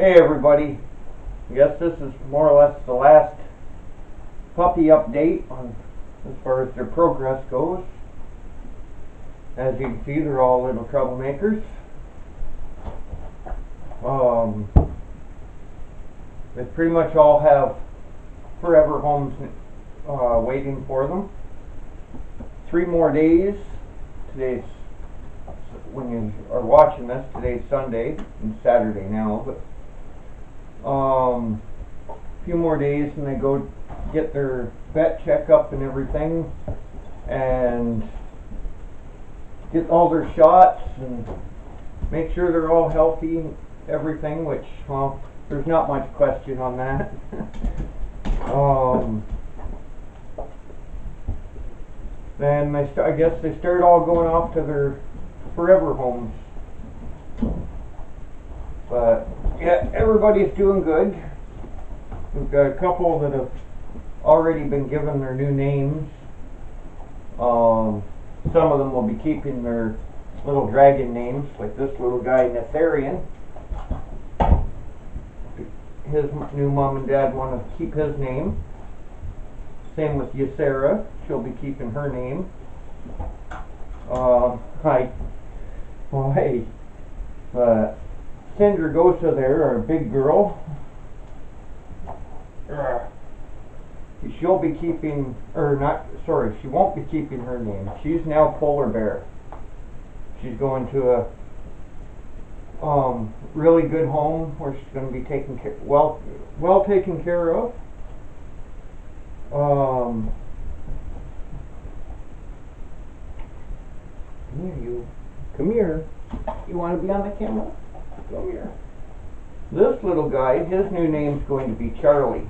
Hey everybody, I guess this is more or less the last puppy update on as far as their progress goes. As you can see, they're all little troublemakers. Um, they pretty much all have forever homes uh, waiting for them. Three more days. Today's when you are watching this, today's Sunday and Saturday now, but um, a few more days and they go get their vet checkup and everything and get all their shots and make sure they're all healthy everything which well there's not much question on that. Um then they st- I guess they start all going off to their forever homes but yeah, everybody's doing good. We've got a couple that have already been given their new names. Um, some of them will be keeping their little dragon names, like this little guy, Nefarian. His new mom and dad want to keep his name. Same with Ysera, she'll be keeping her name. Um, hi. Well, hey. But Sindragosa there, our big girl, uh, she'll be keeping, or not, sorry, she won't be keeping her name. She's now Polar Bear. She's going to a um, really good home where she's going to be taken care, well, well taken care of. Um, come here, you. Come here. You want to be on the camera? Oh, Come here. This little guy, his new name's going to be Charlie.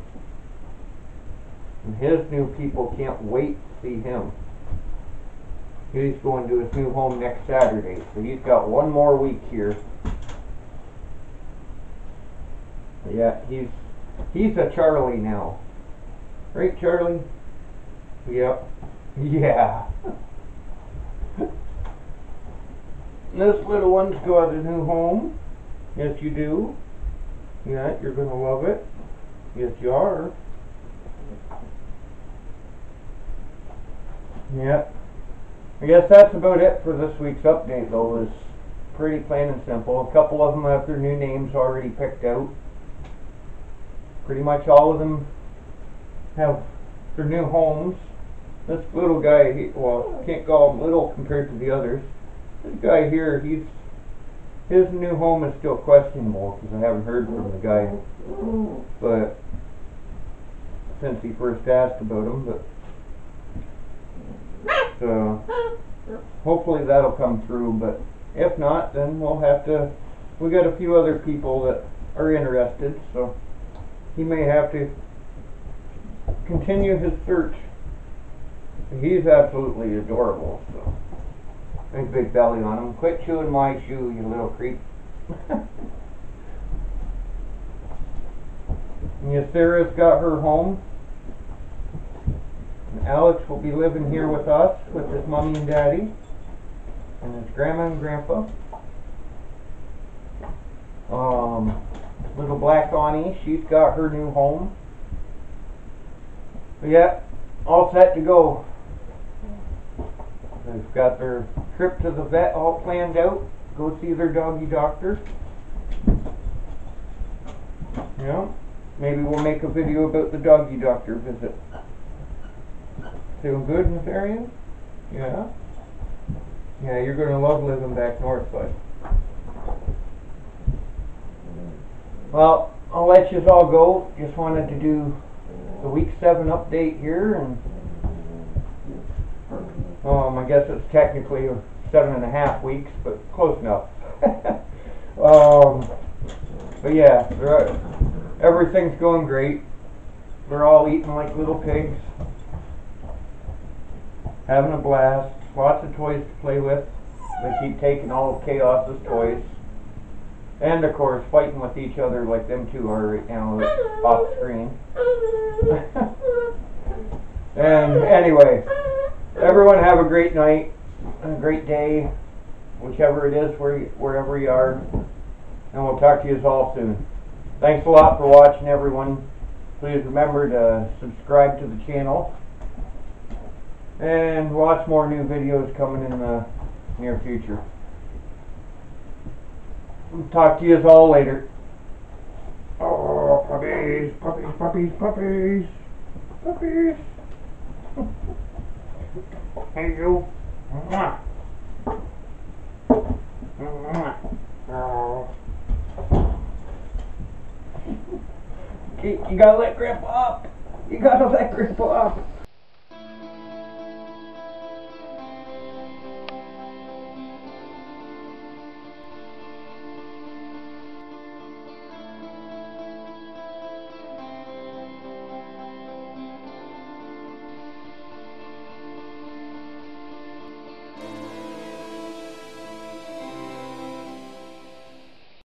And his new people can't wait to see him. He's going to his new home next Saturday, so he's got one more week here. Yeah, he's he's a Charlie now. Right, Charlie? Yep. Yeah. this little one's got a new home. Yes, you do. Yeah, you're going to love it. Yes, you are. Yeah. I guess that's about it for this week's update, though. It's pretty plain and simple. A couple of them have their new names already picked out. Pretty much all of them have their new homes. This little guy, he, well, can't call him little compared to the others. This guy here, he's his new home is still questionable because I haven't heard from the guy, but since he first asked about him, but so hopefully that'll come through. But if not, then we'll have to. We got a few other people that are interested, so he may have to continue his search. He's absolutely adorable. So. Big, big belly on him. Quit chewing my shoe, you little creep. Ysera's got her home. And Alex will be living here with us, with his mommy and daddy, and his grandma and grandpa. Um, little black Bonnie, she's got her new home. But yeah, all set to go. They've got their trip to the vet all planned out. Go see their doggy doctor. Yeah. Maybe we'll make a video about the doggy doctor visit. Feel good, Nefarian? Yeah? Yeah, you're going to love living back north, bud. Well, I'll let you all go. Just wanted to do the week 7 update here and um, I guess it's technically seven and a half weeks, but close enough. um, but yeah, everything's going great. They're all eating like little pigs, having a blast. Lots of toys to play with. They keep taking all of Chaos's toys. And of course, fighting with each other like them two are right now off screen. and anyway, everyone have a great night, a great day, whichever it is, where you, wherever you are, and we'll talk to you all soon. Thanks a lot for watching, everyone. Please remember to subscribe to the channel. And watch more new videos coming in the near future. We'll Talk to you all later. Oh, puppies, puppies, puppies, puppies, puppies. Hey, you. Mwah. Mwah. Oh. You gotta let grandpa up. You gotta let grandpa up.